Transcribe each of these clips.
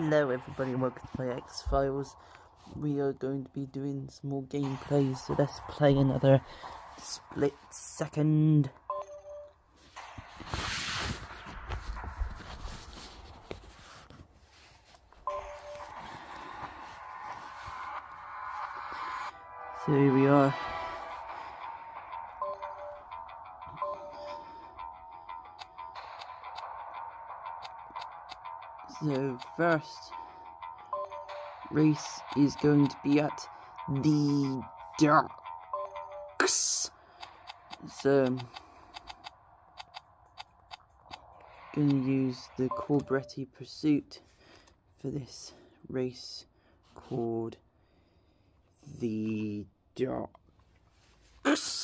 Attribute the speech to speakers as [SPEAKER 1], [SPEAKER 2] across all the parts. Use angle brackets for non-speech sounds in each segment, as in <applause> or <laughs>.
[SPEAKER 1] Hello everybody welcome to play X Files. We are going to be doing some more gameplay, so let's play another split second. So here we are. So first race is going to be at the docks. So going to use the Corbretti Pursuit for this race called the docks.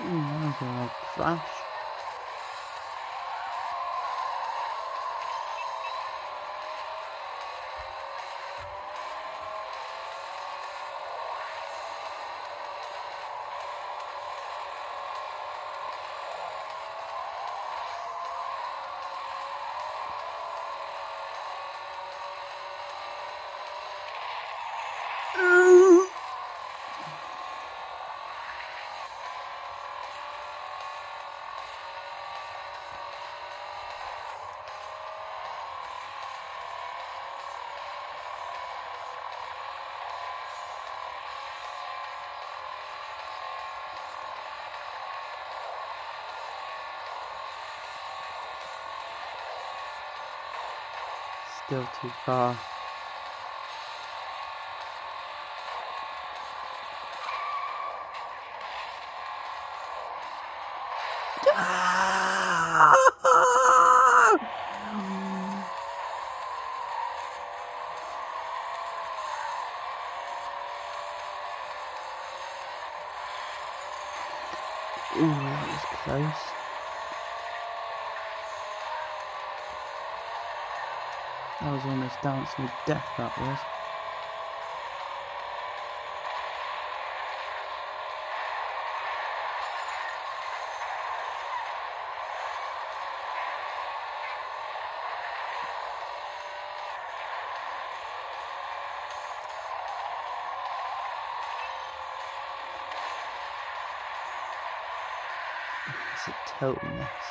[SPEAKER 1] Mm, my god, a Still too far. Was almost dancing with death, that was. It's a total mess.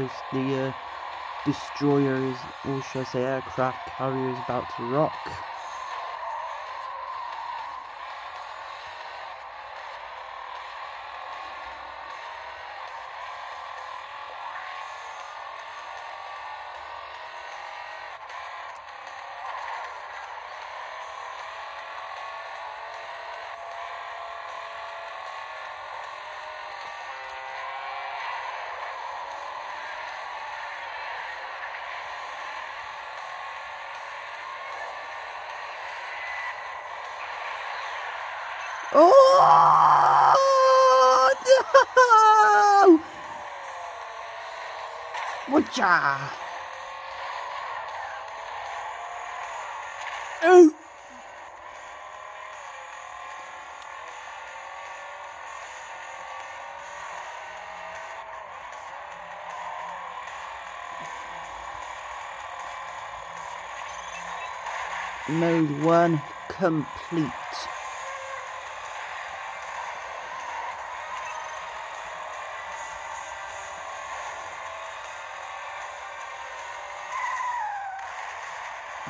[SPEAKER 1] Was. The uh, destroyers, or should I say aircraft carrier is about to rock. No! Whatcha? Oh! Mode 1 complete.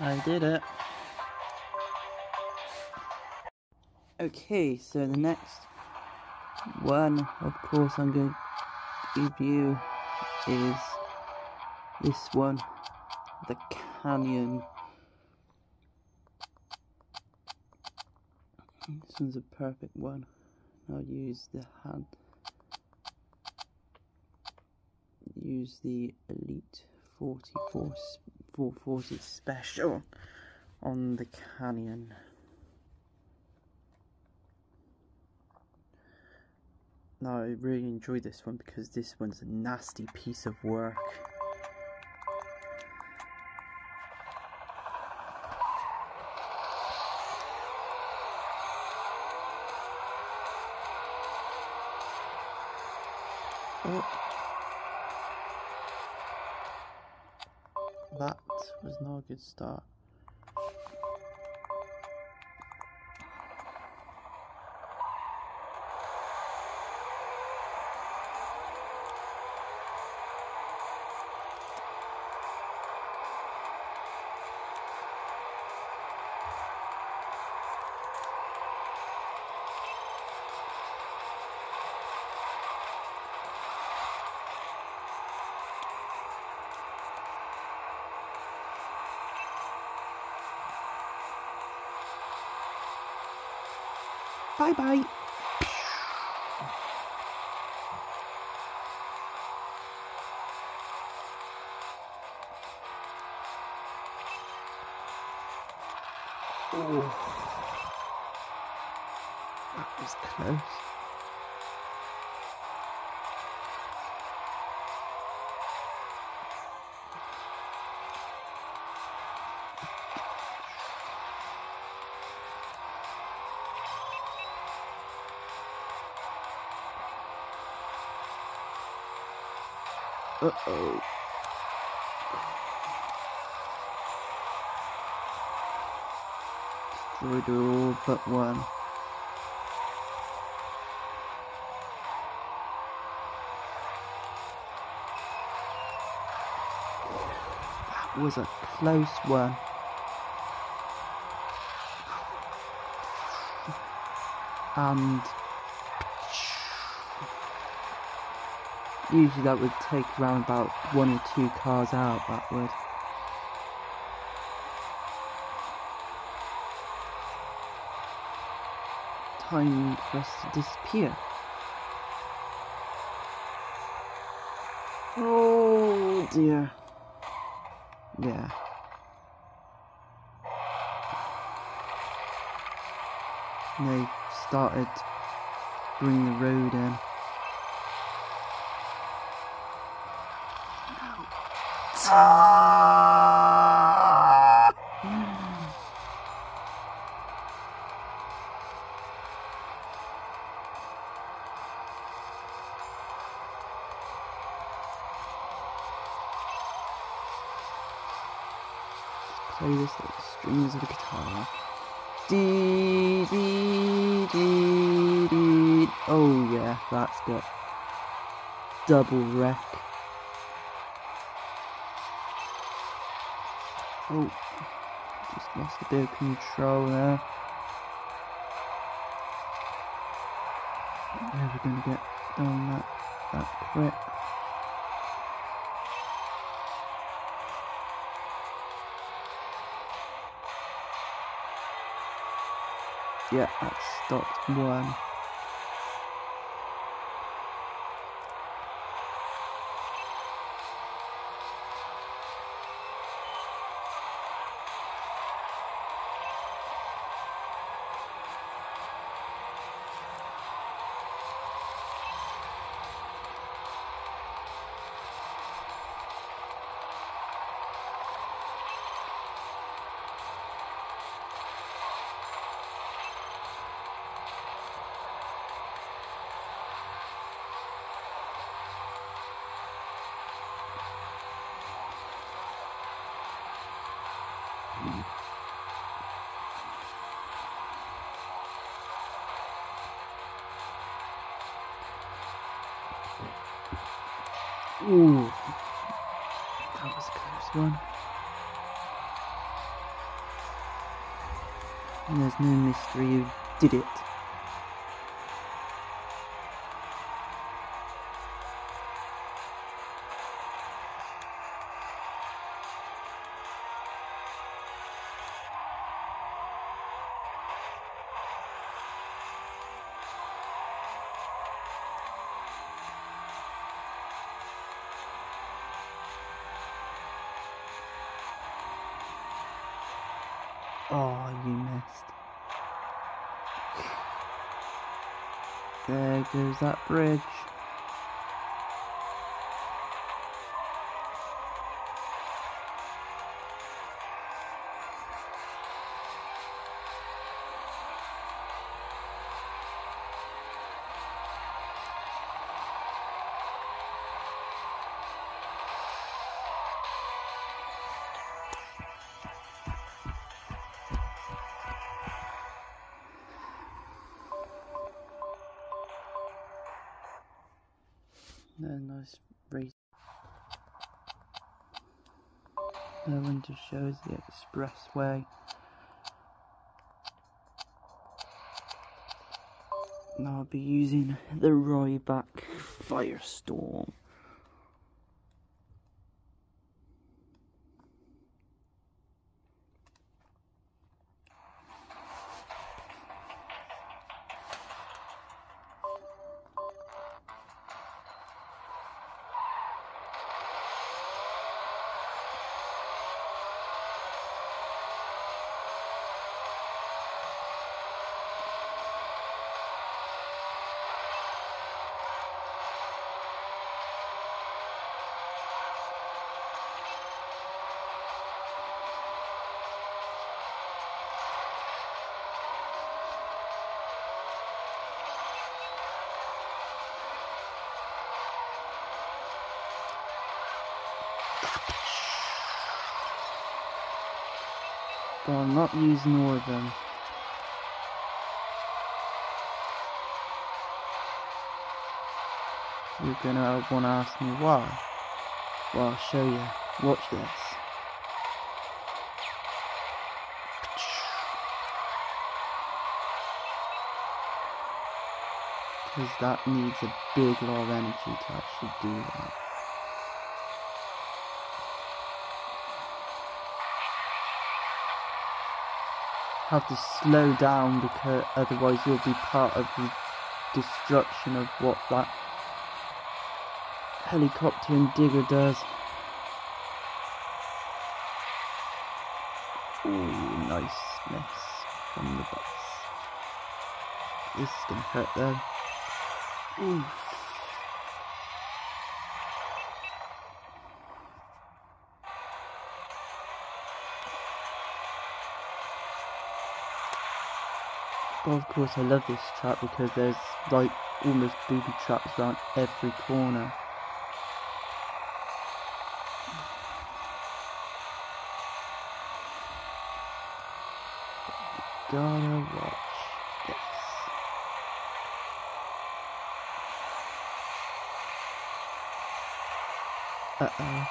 [SPEAKER 1] I did it. Okay, so the next one, of course, I'm going to give you is this one, the Canyon. This one's a perfect one. I'll use the hand. Use the Elite 44 440 special on the Canyon. Now I really enjoy this one because this one's a nasty piece of work. Oh. That was not a good start. Bye bye. Oh, that was close. Uh-oh. Destroyed all but one. That was a close one. And Usually that would take around about one or two cars out, that would. Time for us to disappear. Oh dear. Yeah. They started bring the road in. Play this like strings of a guitar. Dee dee dee dee. Oh yeah, that's good. double wreck. Oh, just lost a bit of control there. Never gonna get done that that quick. Yeah, that stopped one. Ooh, that was a close one. And there's no mystery who did it. That bridge. A nice. No one just shows the expressway. Now I'll be using the Ryback Firestorm. But I'm not using all of them. You're gonna wanna ask me why. Well, I'll show you. Watch this. Because that needs a big lot of energy to actually do that. Have to slow down because otherwise you'll be part of the destruction of what that helicopter and digger does. Ooh, nice miss from the bus. This is gonna hurt though. Ooh. But of course I love this trap because there's like almost booby traps around every corner. Gotta watch this. Uh-oh.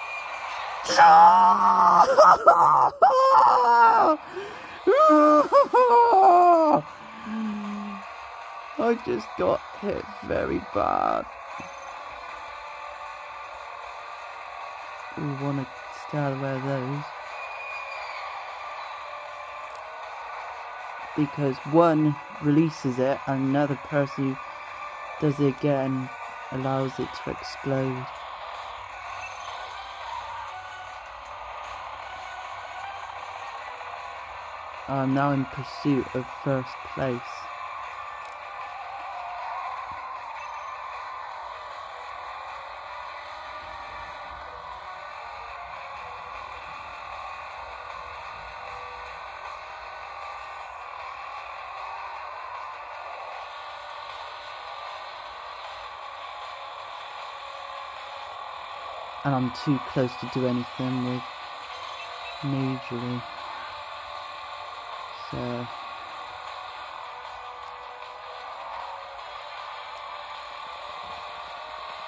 [SPEAKER 1] <laughs> <laughs> I just got hit very bad. We want to stay out of those. Because one releases it and another person who does it again allows it to explode. I'm now in pursuit of first place. And I'm too close to do anything with majorly. So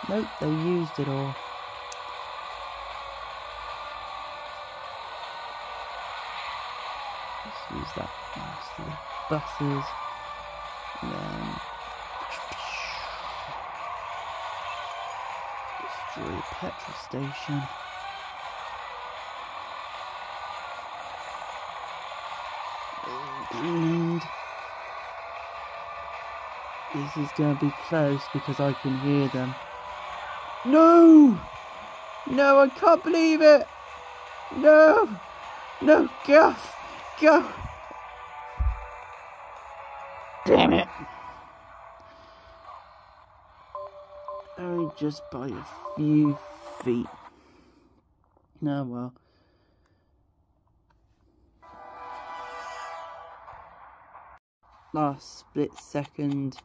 [SPEAKER 1] Nope, they used it all. Let's use that the buses. And petrol station. And this is going to be close because I can hear them. No! No, I can't believe it! No! No, Guff! Go! Damn it! Only just by a few feet. Oh well. Last split second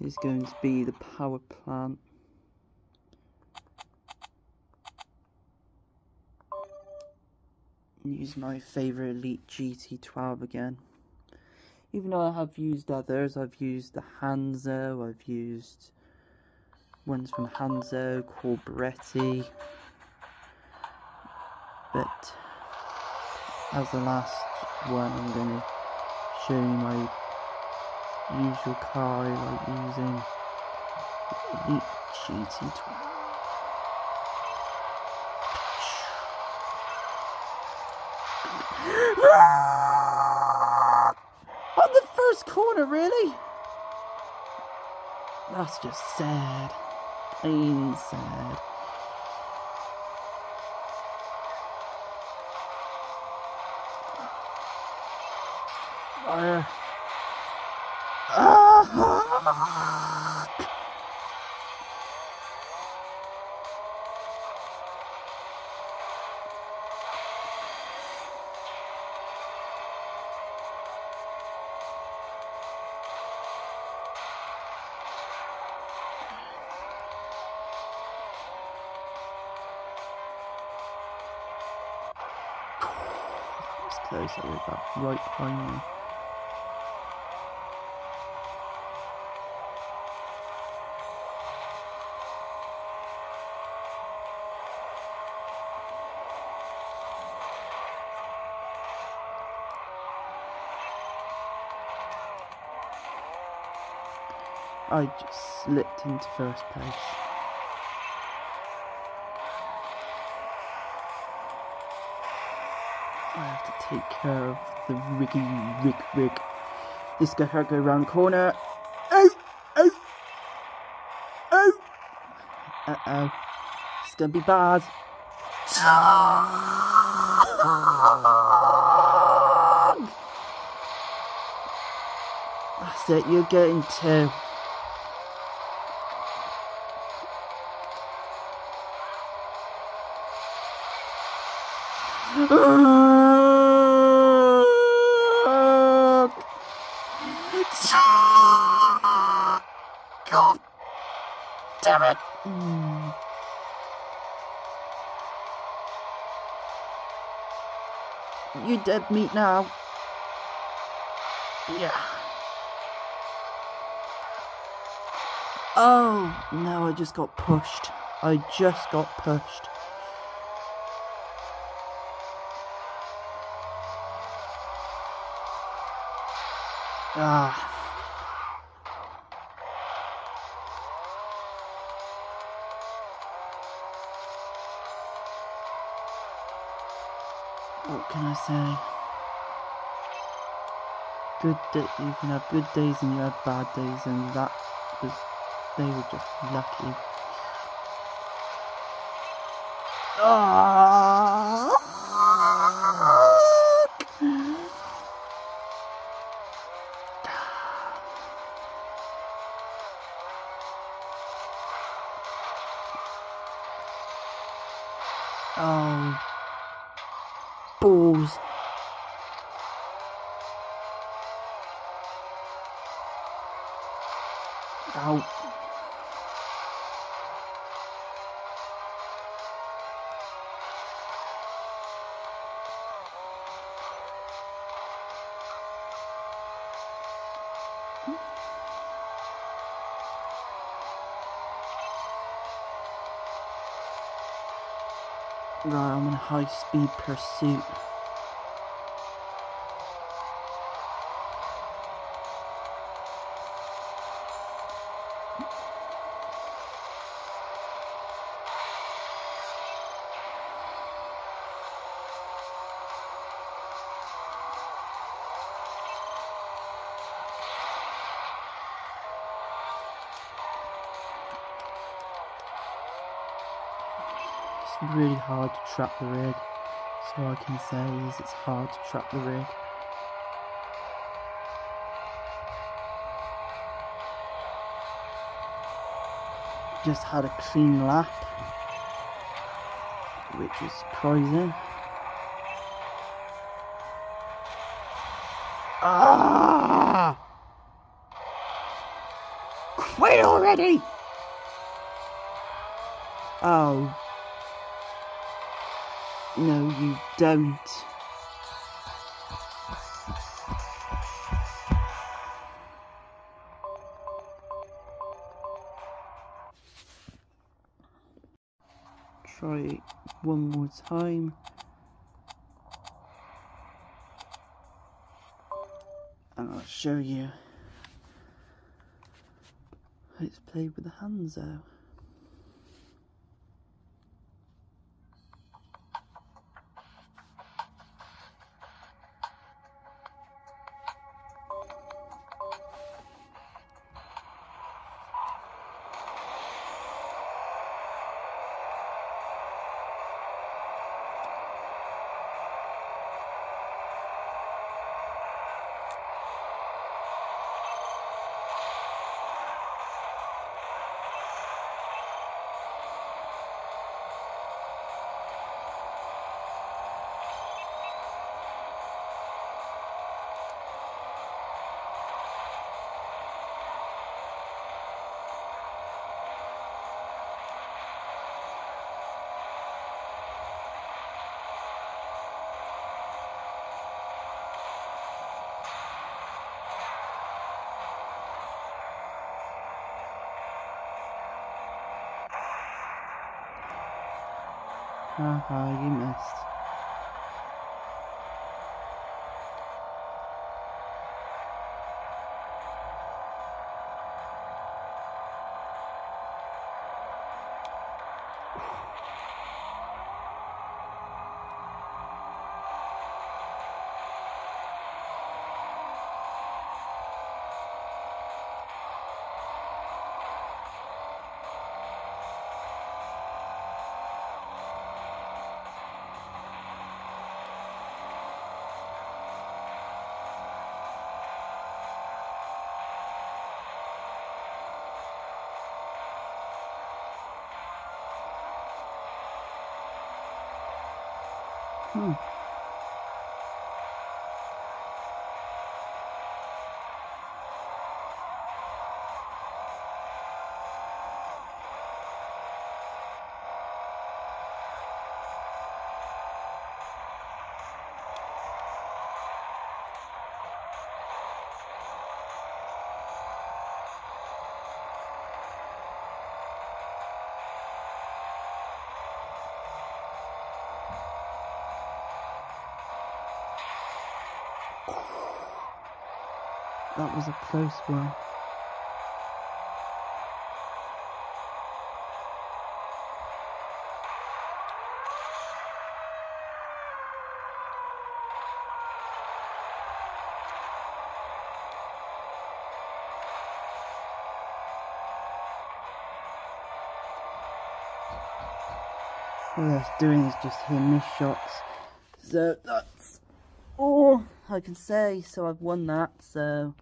[SPEAKER 1] is going to be the power plant. Use my favourite Elite GT12 again. Even though I have used others, I've used the Hanzo, I've used ones from Hanzo, Corbretti. But as the last one, I'm going to show you my usual car I like using. Elite GT12. <gasps> On the first corner, really? That's just sad. Sad. Fire. Ah! Close, I was about right behind me. I just slipped into first place. I have to take care of the riggy rig rig. This guy go around the corner. Oh! Oh! Oh! Uh oh. It's gonna be bad. That's it, you're getting two. God <gasps> damn it. Mm. You dead meat now. Yeah. Oh, no, I just got pushed. I just got pushed. Ah. What can I say? Good day, you can have good days and you have bad days, and that was they were just lucky. Ah. Balls. Ow. High speed pursuit. Really hard to trap the rig. So I can say is it's hard to trap the rig. Just had a clean lap, which is surprising. Ah! Quit already! Oh. No, you don't. Try it one more time. And I'll show you. Let's play with the hands out. Haha, you missed. Hmm. That was a close one. All that's doing is just hitting miss shots. So I can say. So I've won that. So